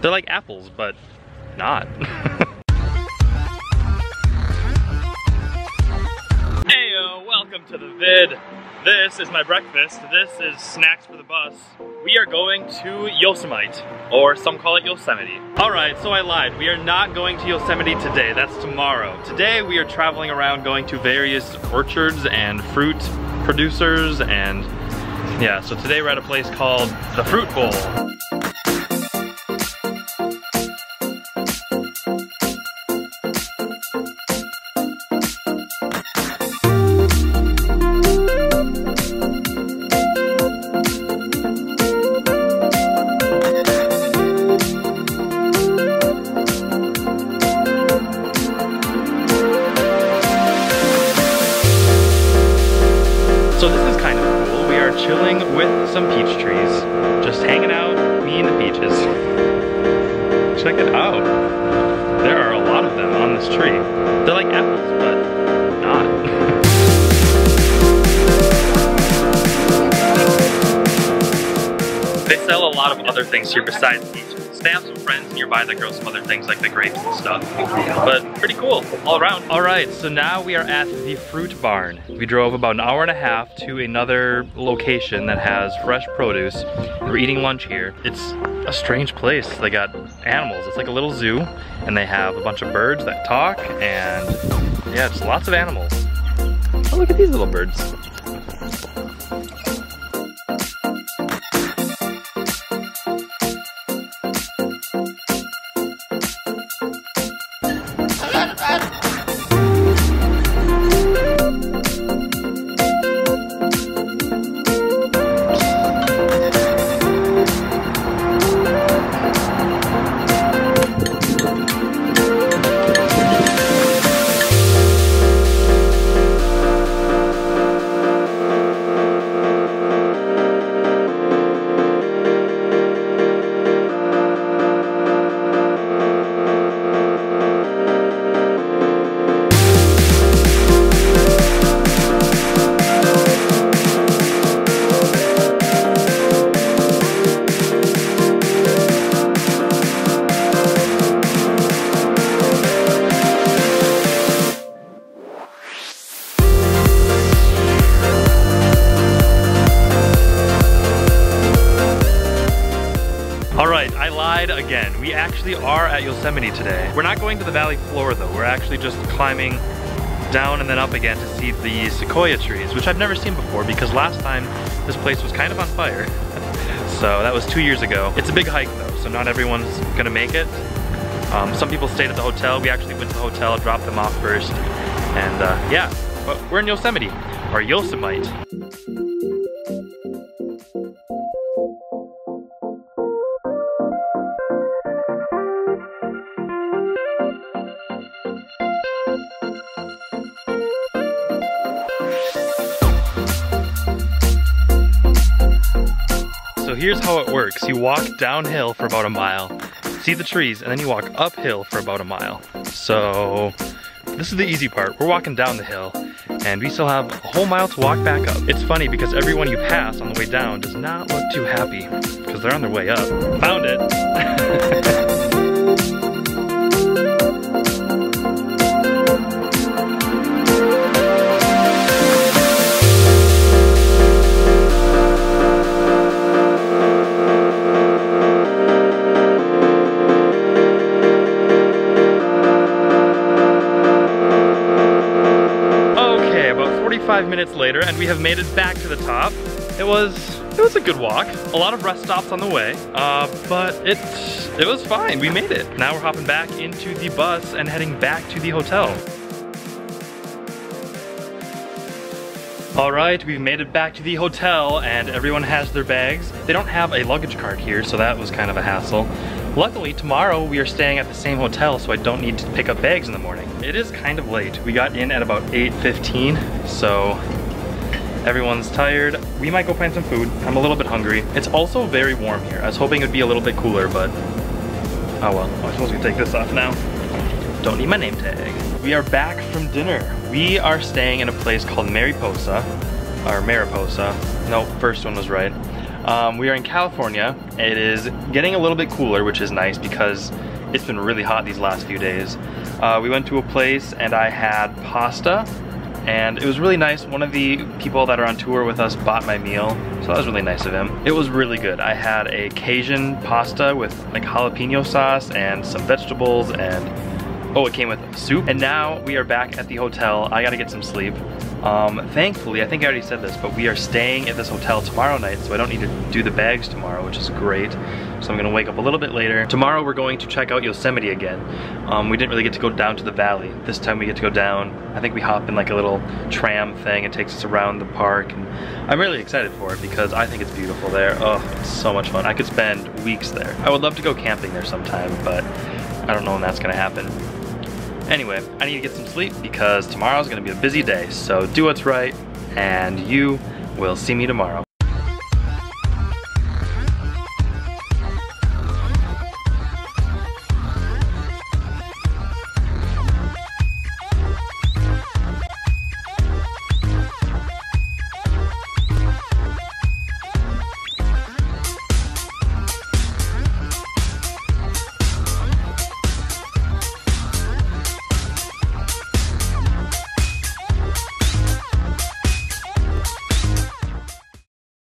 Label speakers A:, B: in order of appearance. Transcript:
A: They're like apples, but not. Heyo, welcome to the vid. This is my breakfast. This is snacks for the bus. We are going to Yosemite, or some call it Yosemite. All right, so I lied. We are not going to Yosemite today. That's tomorrow. Today we are traveling around going to various orchards and fruit producers and yeah, so today we're at a place called the Fruit Bowl. Chilling with some peach trees. Just hanging out, me and the peaches. Check it out. There are a lot of them on this tree. They're like apples, but not. They sell a lot of other things here besides peaches. They have some friends nearby that grow some other things like the grapes and stuff. But pretty cool all around. All right, so now we are at the fruit barn. We drove about an hour and a half to another location that has fresh produce. We're eating lunch here. It's a strange place. They got animals. It's like a little zoo and they have a bunch of birds that talk and yeah, just lots of animals. Oh, look at these little birds. All again. We actually are at Yosemite today. We're not going to the valley floor though. We're actually just climbing down and then up again to see the sequoia trees, which I've never seen before because last time this place was kind of on fire. so that was two years ago. It's a big hike though, so not everyone's gonna make it. Um, some people stayed at the hotel. We actually went to the hotel, dropped them off first. And uh, yeah, but we're in Yosemite, or Yosemite. So here's how it works. You walk downhill for about a mile, see the trees, and then you walk uphill for about a mile. So this is the easy part. We're walking down the hill, and we still have a whole mile to walk back up. It's funny because everyone you pass on the way down does not look too happy because they're on their way up. Found it. 45 minutes later, and we have made it back to the top. It was it was a good walk. A lot of rest stops on the way, uh, but it it was fine. We made it. Now we're hopping back into the bus and heading back to the hotel. All right, we've made it back to the hotel and everyone has their bags. They don't have a luggage cart here, so that was kind of a hassle. Luckily, tomorrow we are staying at the same hotel, so I don't need to pick up bags in the morning. It is kind of late. We got in at about 8.15, so everyone's tired. We might go find some food. I'm a little bit hungry. It's also very warm here. I was hoping it'd be a little bit cooler, but oh well. I suppose we take this off now. Don't need my name tag. We are back from dinner. We are staying in a place called Mariposa, or Mariposa. No, first one was right. Um, we are in California. It is getting a little bit cooler, which is nice because it's been really hot these last few days. Uh, we went to a place and I had pasta and it was really nice. One of the people that are on tour with us bought my meal, so that was really nice of him. It was really good. I had a Cajun pasta with like jalapeno sauce and some vegetables and oh, it came with soup. And now we are back at the hotel. I gotta get some sleep. Um, thankfully, I think I already said this, but we are staying at this hotel tomorrow night, so I don't need to do the bags tomorrow, which is great. So I'm gonna wake up a little bit later. Tomorrow we're going to check out Yosemite again. Um, we didn't really get to go down to the valley. This time we get to go down. I think we hop in like a little tram thing. It takes us around the park. And I'm really excited for it because I think it's beautiful there. Oh, it's so much fun. I could spend weeks there. I would love to go camping there sometime, but I don't know when that's gonna happen. Anyway, I need to get some sleep because tomorrow's gonna be a busy day. So do what's right and you will see me tomorrow.